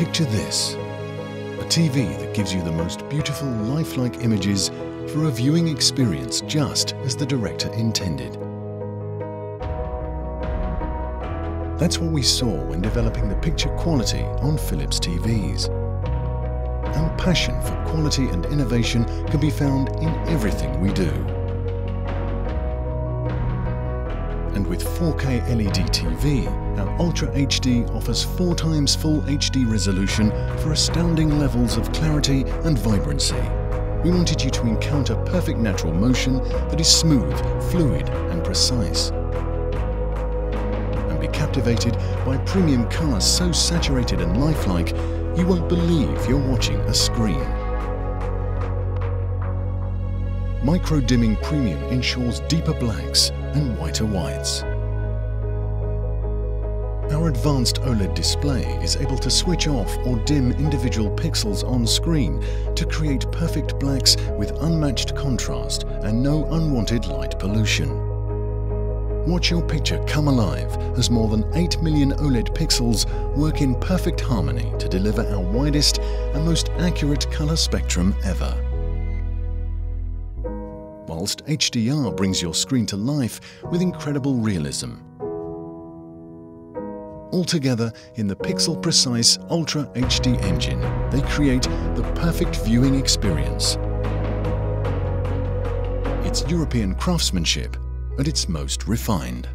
Picture this a TV that gives you the most beautiful, lifelike images for a viewing experience just as the director intended. That's what we saw when developing the picture quality on Philips TVs. Our passion for quality and innovation can be found in everything we do. And with 4K LED TV, our Ultra HD offers four times full HD resolution for astounding levels of clarity and vibrancy. We wanted you to encounter perfect natural motion that is smooth, fluid and precise. And be captivated by premium colours so saturated and lifelike you won't believe you're watching a screen. Micro Dimming Premium ensures deeper blacks and whiter whites. Our advanced OLED display is able to switch off or dim individual pixels on screen to create perfect blacks with unmatched contrast and no unwanted light pollution. Watch your picture come alive as more than 8 million OLED pixels work in perfect harmony to deliver our widest and most accurate colour spectrum ever. Whilst HDR brings your screen to life with incredible realism. Altogether, in the Pixel Precise Ultra HD engine, they create the perfect viewing experience. It's European craftsmanship at its most refined.